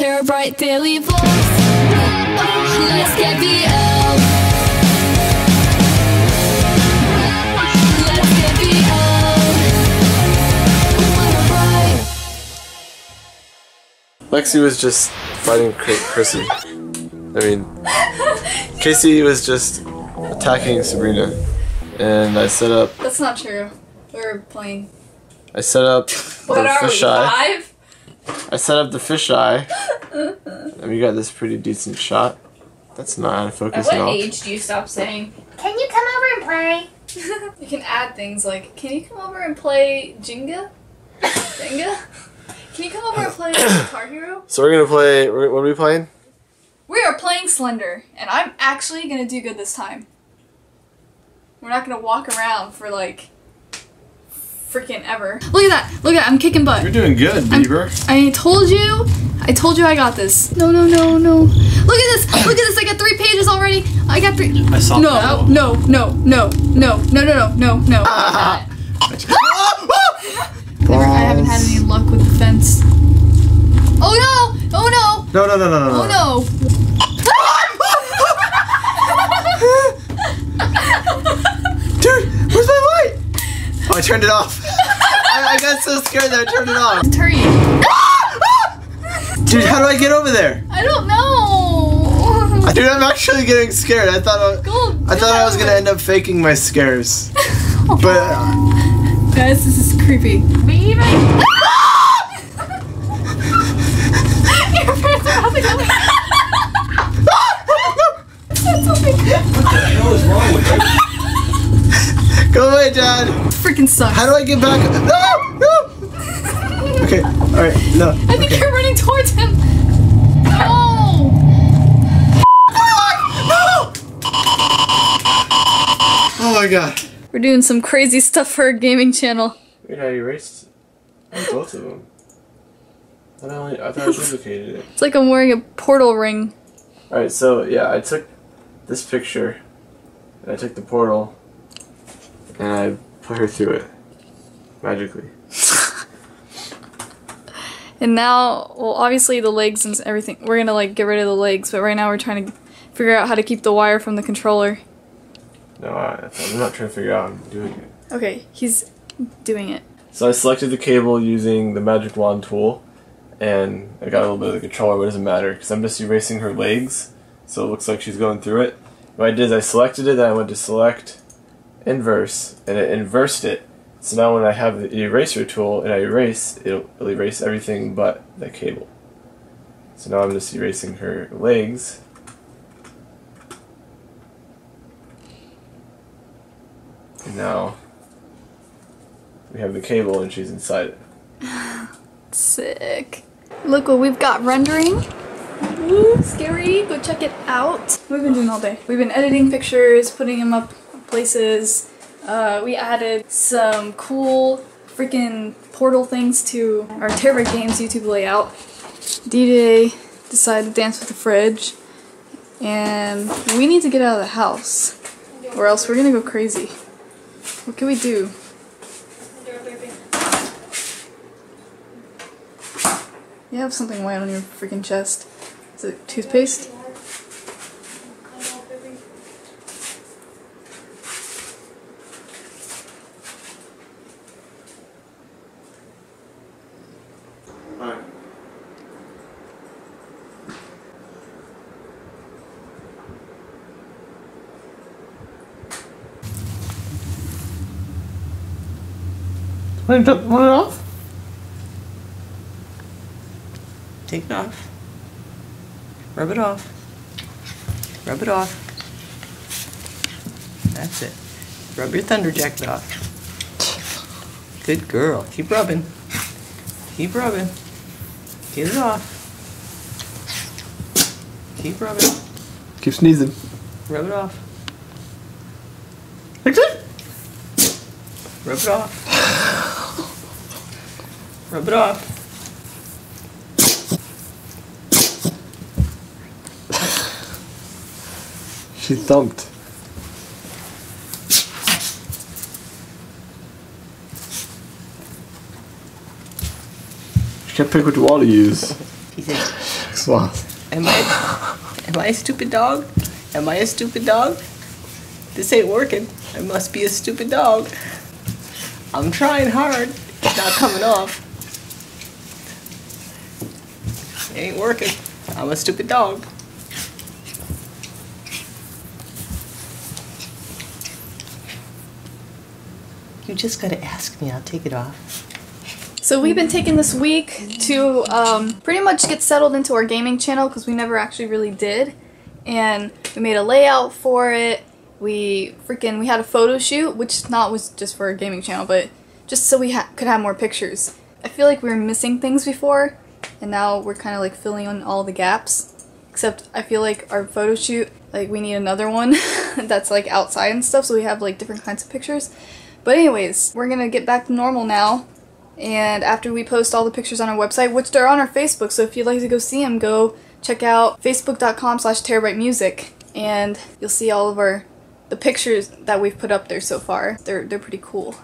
TeraBrite daily vlogs. Oh, let's get BL. Let's get BL. Lexi was just fighting Cra- Chrissy. I mean, Casey was just attacking Sabrina, and I set up. That's not true. We're playing. I set up What the are we, fisheye. five? I set up the fisheye, and we got this pretty decent shot. That's not out of focus At focus what at all. age do you stop saying? Can you come over and play? you can add things like, can you come over and play Jenga? Jenga? Can you come over and play Guitar Hero? So we're gonna play. What are we playing? We are playing Slender, and I'm actually gonna do good this time. We're not gonna walk around for like freaking ever. Look at that! Look at that! I'm kicking butt. You're doing good, Bieber. I told you. I told you I got this. No, no, no, no. Look at this! Look at this! I got three pages already. I got three. I saw No, no, no, no, no, no, no, no, no, no. Never, I haven't had any luck with the fence. Oh no! Oh no! No, no, no, no, no, Oh no! Dude, where's my light? Oh, I turned it off. I, I got so scared that I turned it off. Turn Dude, how do I get over there? I don't know. Dude, I'm actually getting scared. I thought I, Go, I thought I was gonna end up faking my scares. But uh, Guys, this is creepy. Me even? Your parents are about to go. go away, Dad. Freaking sucks. How do I get back? No, no. Okay, all right, no. I think you're running towards him. No. Oh my god. We're doing some crazy stuff for our gaming channel. Wait, I erased both of them. I thought I, only, I thought I duplicated it. It's like I'm wearing a portal ring. Alright, so yeah, I took this picture, and I took the portal, and I put her through it. Magically. And now, well, obviously the legs and everything. We're gonna like get rid of the legs, but right now we're trying to figure out how to keep the wire from the controller. No, I, I'm not trying to figure out I'm doing it. Okay, he's doing it. So I selected the cable using the magic wand tool, and I got a little bit of the controller, but it doesn't matter, because I'm just erasing her legs, so it looks like she's going through it. What I did is I selected it, then I went to select, inverse, and it inversed it. So now when I have the eraser tool and I erase, it'll, it'll erase everything but the cable. So now I'm just erasing her legs. And now we have the cable and she's inside it. Sick. Look what we've got rendering. Ooh, scary. Go check it out. We've been doing all day? We've been editing pictures, putting them up places. Uh, we added some cool freaking portal things to our TeraBrite Games YouTube layout. DJ decided to dance with the fridge. And we need to get out of the house. Or else we're gonna go crazy. What can we do? You have something white on your freaking chest. Is it toothpaste? Want it want it off? Take it off. Rub it off. Rub it off. That's it. Rub your thunder jacket off. Good girl. Keep rubbing. Keep rubbing. Get it off. Keep rubbing. Keep sneezing. Rub it off. Rub it off. Rub it off. She thumped. She can't pick which wall to use. He said, Sloth. Am I am I a stupid dog? Am I a stupid dog? This ain't working. I must be a stupid dog. I'm trying hard. It's not coming off. It ain't working. I'm a stupid dog. You just gotta ask me, I'll take it off. So we've been taking this week to um, pretty much get settled into our gaming channel because we never actually really did, and we made a layout for it. We freaking we had a photo shoot, which not was just for our gaming channel, but just so we ha- could have more pictures. I feel like we were missing things before, and now we're kind of like filling in all the gaps. Except I feel like our photo shoot, like we need another one that's like outside and stuff, so we have like different kinds of pictures. But anyways, we're gonna get back to normal now. And after we post all the pictures on our website, which they're on our Facebook, so if you'd like to go see them, go check out facebook.com slash terabritemusic and you'll see all of our the pictures that we've put up there so far. They're they're pretty cool.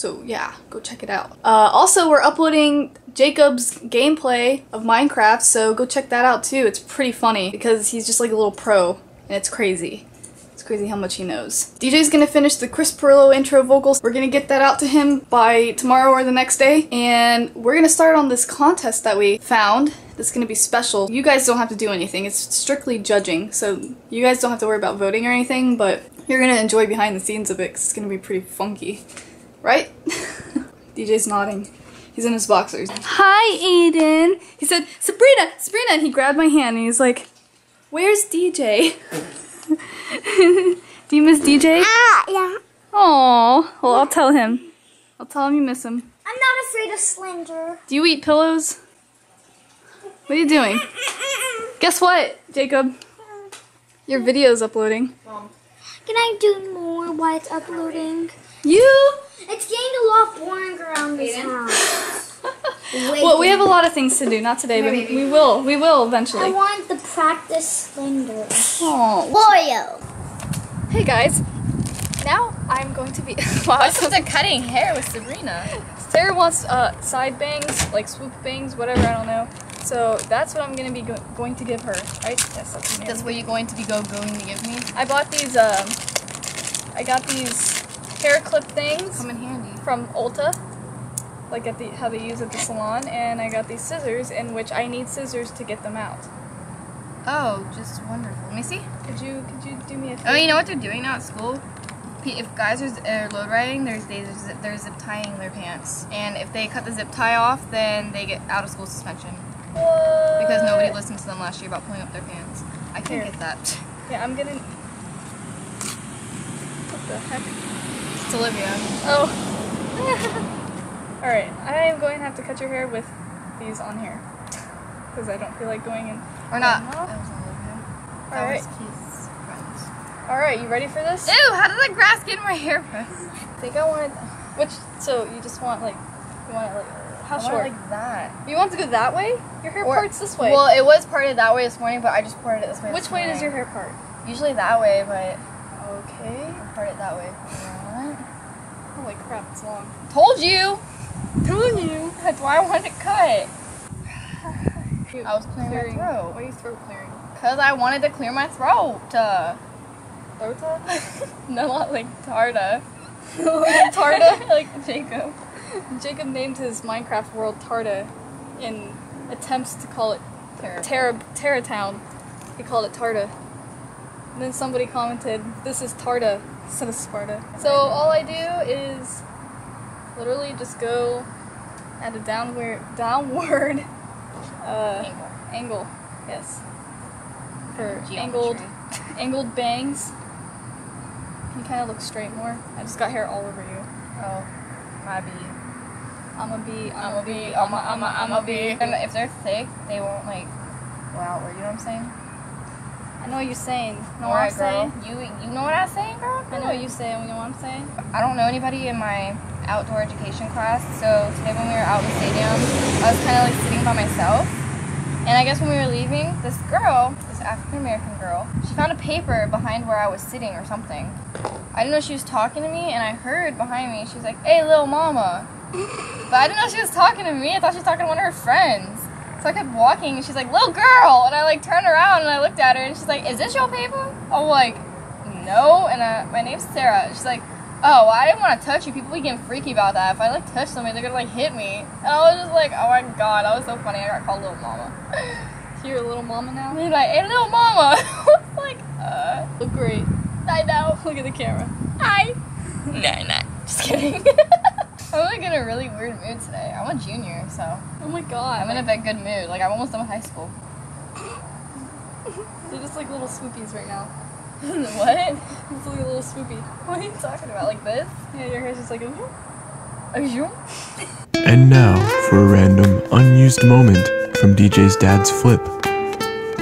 So yeah, go check it out. Uh, also, we're uploading Jacob's gameplay of Minecraft, so go check that out too. It's pretty funny because he's just like a little pro, and it's crazy. It's crazy how much he knows. DJ's gonna finish the Chris Pirillo intro vocals. We're gonna get that out to him by tomorrow or the next day, and we're gonna start on this contest that we found. That's gonna be special. You guys don't have to do anything. It's strictly judging, so you guys don't have to worry about voting or anything. But you're gonna enjoy behind the scenes of it. 'cause it's gonna be pretty funky, right? DJ's nodding. He's in his boxers. Hi, Aiden. He said, Sabrina, Sabrina, and he grabbed my hand and he's like, Where's DJ? Do you miss DJ? Ah, yeah. Oh, well, I'll tell him. I'll tell him you miss him. I'm not afraid of Slender. Do you eat pillows? What are you doing? Guess what, Jacob? Your video's uploading. Can I do more while it's uploading? You? It's getting a lot boring around this house. Well, we have a lot of things to do. Not today, but we will. We will eventually. I want the practice Slender. Oh. Oreo. Hey guys. Now I'm going to be. wow, What's with the cutting hair with Sabrina? Sarah wants uh, side bangs, like swoop bangs, whatever. I don't know. So that's what I'm gonna be go- going to give her. Right? Yes, that's the. That's what you're going to be go going to give me? I bought these. Um, I got these hair clip things Come in handy. from Ulta, like at the how they use at the salon, and I got these scissors, in which I need scissors to get them out. Oh, just wonderful. Let me see. Could you could you do me a favor? Oh, you know what they're doing now at school? If guys are load riding, there's they zip, they're zip tying their pants, and if they cut the zip tie off, then they get out of school suspension What? because nobody listened to them last year about pulling up their pants. I can't Here. get that. Yeah, I'm gonna. What the heck? It's Olivia. Oh. All right, I am going to have to cut your hair with these on here because I don't feel like going in. Or not. That wasn't Olivia. That All right. was Keith's friends. All right, you ready for this? Ew! How did the grass get in my hairbrush? I think I wanted. Which? So you just want like you want it like how I short? like that. you want to go that way? Your hair Or- part's this way. Well, it was parted that way this morning, but I just parted it this way. Which this way does your hair part? Usually that way, but Okay. I part it that way. Holy crap, it's long. Told you. Told you. That's why I wanted to cut. I was clearing my throat. Why are you throat clearing? Cause I wanted to clear my throat. Uh, Throat no, not like Tarda. Tarda? like Jacob. Jacob named his Minecraft world Tarda in attempts to call it. Terra Terra Town. He called it Tarda. And then somebody commented, "This is Tarda instead of Sparta." So all I do is literally just go at a downward downward uh, Angle. angle. Yes. For Geometry. angled angled bangs. You kind of look straight more. I just got hair all over you. Oh, my B. I'ma be. I'ma be. I'ma. I'ma. I'ma be. And if they're thick, they won't like go outward. You know what I'm saying? I know what you're saying. Know what I'm girl. saying? You you know what I'm saying, girl? I know what you're saying. You know what I'm saying? I don't know anybody in my outdoor education class, so today when we were out in the stadium, I was kind of like sitting by myself. And I guess when we were leaving, this girl, this African American girl, she found a paper behind where I was sitting or something. I didn't know she was talking to me, and I heard behind me, she's like, hey, little mama. But I didn't know she was talking to me. I thought she was talking to one of her friends. So I kept walking, and she's like, "Little girl," and I like turned around and I looked at her, and she's like, "Is this your paper?" I'm like, "No," and uh, my name's Sarah. She's like, "Oh, well, I didn't want to touch you. People be getting freaky about that. If I like touch somebody, they're gonna like hit me." And I was just like, "Oh my god, that was so funny." I got called little mama. You're a little mama now. And like, "Hey, little mama," I was like, "Uh, Look great. I know." Look at the camera. Hi. Nah, nah. Just kidding. I'm like in a really weird mood today. I'm a junior, so Oh my god. I'm in a bit good mood. Like I'm almost done with high school. They're just like little swoopies right now. what? It's like a little swoopy. What are you talking about? Like this? Yeah, your hair's just like, ooh. Are you? And now for a random unused moment from DJ's dad's flip.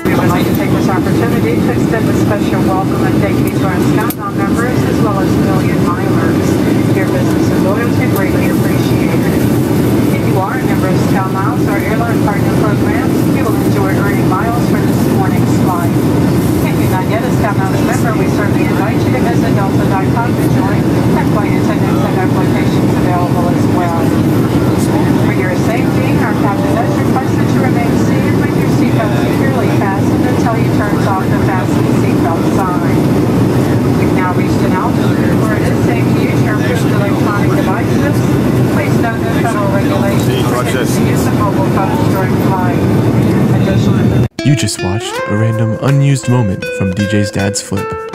We would like to take this opportunity to extend a special welcome and thank you to our Scoutdown members as well as million milers. Your business and loyalty greatly appreciated. If you are a member of Or airline partner programs, you will enjoy earning miles for this morning's flight. If you're not yet Miles member, we certainly invite you to visit delta.com to join. Our flight attendants have applications available as well. For your safety, our captain does request that you remain seated with your seatbelt securely fastened until he turns off the fasten seatbelt sign. We've now reached an altitude where it is safe to use your approved electronic devices. Please note that federal regulations prohibit the use of mobile phones during flight. Additionally, You just watched a random unused moment from DJ's dad's flip.